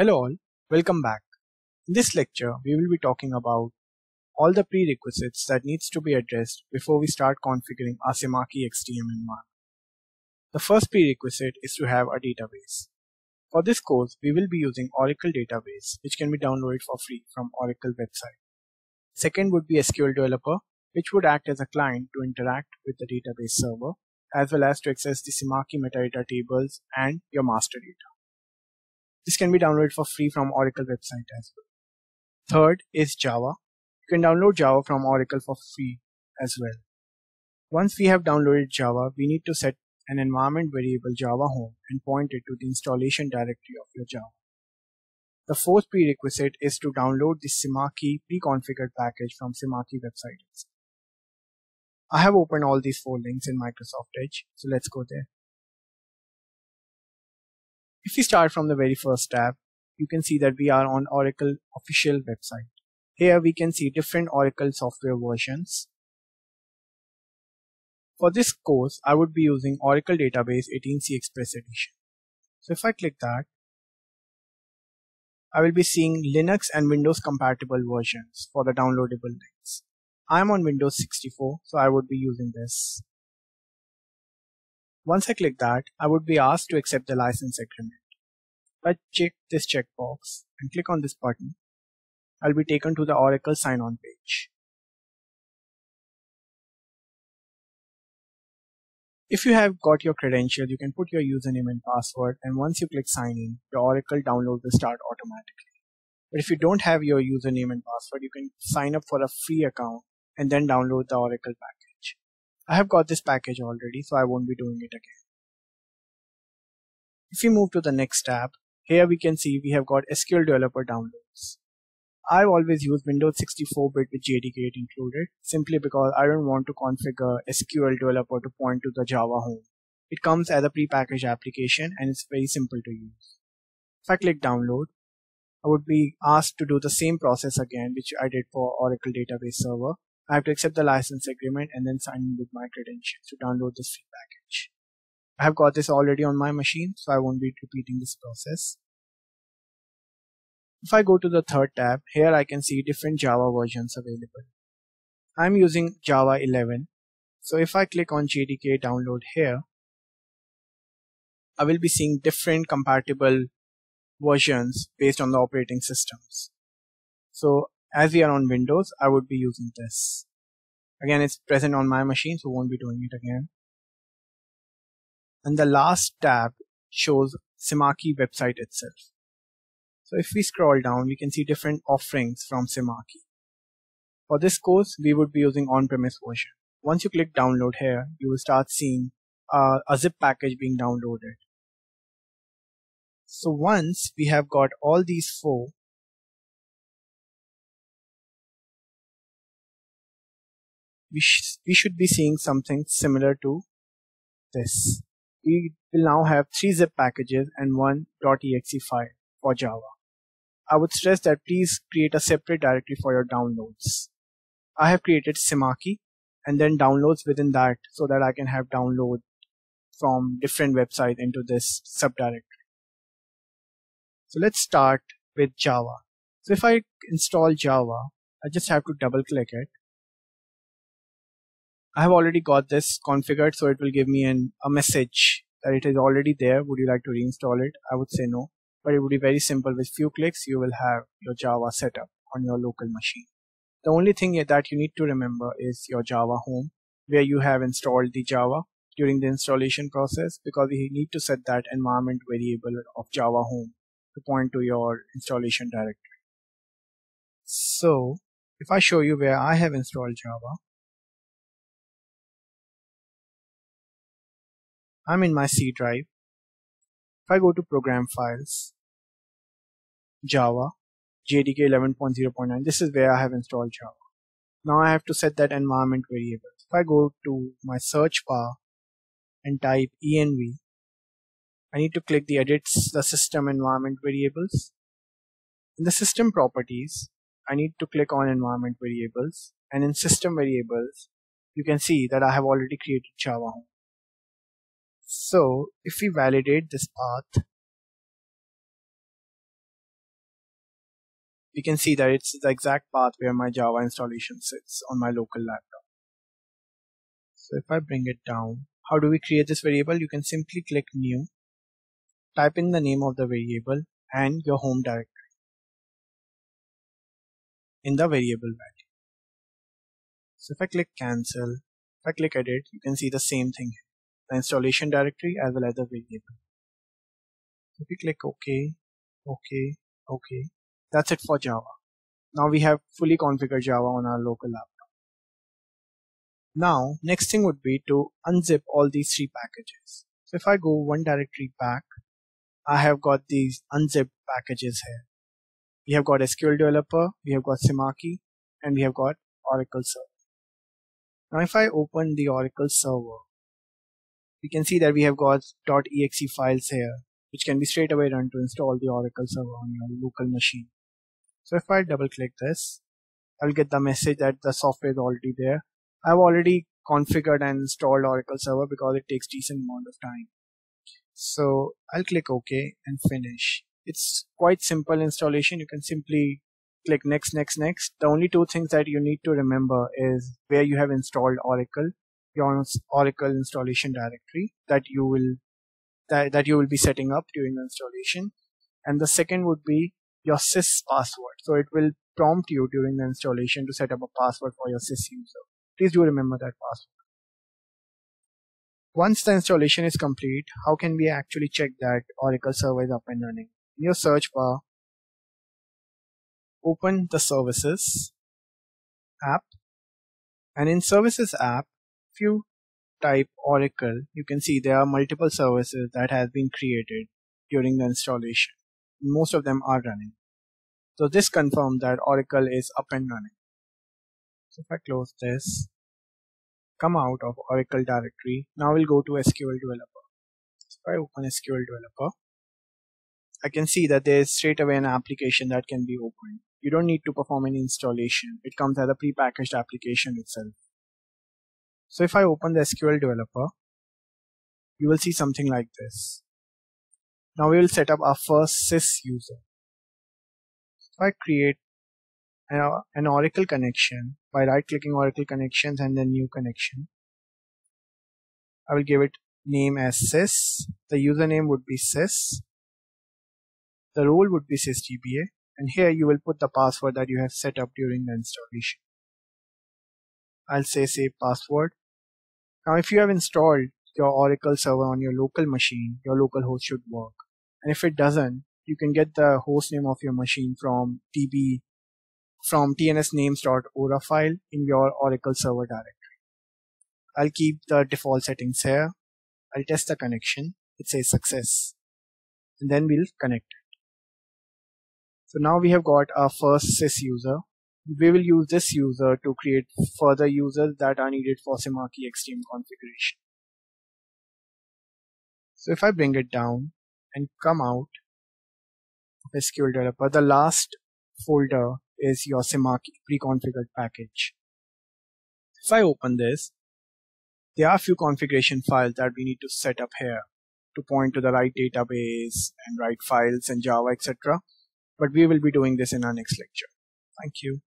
Hello all, welcome back. In this lecture, we will be talking about all the prerequisites that needs to be addressed before we start configuring Semarchy XDM environment. The first prerequisite is to have a database. For this course, we will be using Oracle database, which can be downloaded for free from Oracle website. Second would be SQL Developer, which would act as a client to interact with the database server, as well as to access the Semarchy metadata tables and your master data. This can be downloaded for free from Oracle website as well. Third is Java. You can download Java from Oracle for free as well. Once we have downloaded Java, we need to set an environment variable Java home and point it to the installation directory of your Java. The fourth prerequisite is to download the Semarchy pre-configured package from Semarchy website. I have opened all these four links in Microsoft Edge, so let's go there. If we start from the very first tab, you can see that we are on Oracle official website. Here we can see different Oracle software versions. For this course, I would be using Oracle Database 18c Express Edition. So if I click that, I will be seeing Linux and Windows compatible versions for the downloadable links. I am on Windows 64, so I would be using this. Once I click that, I would be asked to accept the license agreement. I check this checkbox and click on this button, I'll be taken to the Oracle sign-on page. If you have got your credentials, you can put your username and password and once you click sign in, the Oracle download will start automatically. But if you don't have your username and password, you can sign up for a free account and then download the Oracle package. I have got this package already, so I won't be doing it again. If we move to the next tab, here we can see we have got SQL Developer downloads. I've always used Windows 64-bit with JDK included, simply because I don't want to configure SQL Developer to point to the Java home. It comes as a pre-packaged application and it's very simple to use. If I click download, I would be asked to do the same process again, which I did for Oracle Database Server, I have to accept the license agreement and then sign in with my credentials to download this free package. I have got this already on my machine, so I won't be repeating this process. If I go to the third tab, here I can see different Java versions available. I'm using Java 11. So if I click on JDK download here, I will be seeing different compatible versions based on the operating systems. So as we are on Windows, I would be using this. Again, it's present on my machine, so won't be doing it again. And the last tab shows Semarchy website itself. So if we scroll down, we can see different offerings from Semarchy. For this course, we would be using on-premise version. Once you click download here, you will start seeing uh, a zip package being downloaded. So once we have got all these four, we, sh we should be seeing something similar to this. We will now have three zip packages and one .exe file for Java. I would stress that please create a separate directory for your downloads. I have created Semarchy and then downloads within that so that I can have download from different websites into this subdirectory. So let's start with Java. So if I install Java, I just have to double click it I have already got this configured so it will give me an, a message that it is already there. Would you like to reinstall it? I would say no, but it would be very simple. With few clicks, you will have your Java set up on your local machine. The only thing that you need to remember is your Java home where you have installed the Java during the installation process because you need to set that environment variable of Java home to point to your installation directory. So if I show you where I have installed Java, I'm in my C drive. If I go to program files, Java, JDK 11.0.9, this is where I have installed Java. Now I have to set that environment variable. If I go to my search bar and type env, I need to click the edits the system environment variables. In the system properties, I need to click on environment variables and in system variables, you can see that I have already created Java home. So if we validate this path, we can see that it's the exact path where my Java installation sits on my local laptop. So if I bring it down, how do we create this variable? You can simply click new, type in the name of the variable and your home directory in the variable value. So if I click cancel, if I click edit, you can see the same thing the installation directory as well as the variable. If we click OK, OK, OK, that's it for Java. Now we have fully configured Java on our local laptop. Now, next thing would be to unzip all these three packages. So if I go one directory back, I have got these unzipped packages here. We have got SQL Developer, we have got Semarchy, and we have got Oracle Server. Now if I open the Oracle Server, we can see that we have got .exe files here, which can be straight away run to install the Oracle Server on your local machine. So if I double click this, I'll get the message that the software is already there. I've already configured and installed Oracle Server because it takes decent amount of time. So I'll click OK and finish. It's quite simple installation. You can simply click next, next, next. The only two things that you need to remember is where you have installed Oracle, your Oracle installation directory that you will that, that you will be setting up during the installation. And the second would be your sys password. So it will prompt you during the installation to set up a password for your sys user. Please do remember that password. Once the installation is complete, how can we actually check that Oracle server is up and running? In your search bar, open the services app and in services app, you type Oracle, you can see there are multiple services that have been created during the installation. Most of them are running. So this confirms that Oracle is up and running. So if I close this, come out of Oracle directory, now we'll go to SQL Developer. So if I open SQL Developer, I can see that there is straight away an application that can be opened. You don't need to perform any installation. It comes as a prepackaged application itself. So if I open the SQL Developer, you will see something like this. Now we will set up our first sys user. If I create an Oracle connection by right clicking Oracle connections and then new connection. I will give it name as sys. The username would be sys. The role would be sysdba and here you will put the password that you have set up during the installation. I'll say save password. Now if you have installed your Oracle server on your local machine, your local host should work. And if it doesn't, you can get the host name of your machine from db from tnsnames.ora file in your Oracle server directory. I'll keep the default settings here. I'll test the connection. It says success. And then we'll connect it. So now we have got our first sys user. We will use this user to create further users that are needed for Semarchy XDM configuration. So if I bring it down and come out of SQL Developer, the last folder is your Semanki pre-configured package. If I open this, there are a few configuration files that we need to set up here to point to the right database and write files and Java, etc. But we will be doing this in our next lecture. Thank you.